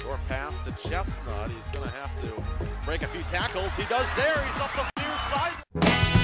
Short pass to Chestnut. He's going to have to break a few tackles. He does there. He's up the near side.